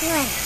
对。